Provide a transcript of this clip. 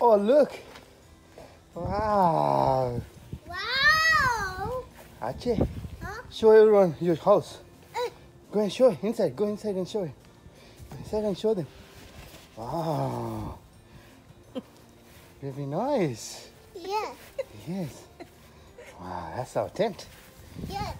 Oh, look. Wow. Wow! Ache. Huh? show everyone your house. Uh. Go and show inside. Go inside and show it. Inside and show them. Wow. Very nice. Yeah, Yes. Wow, that's our tent. yeah.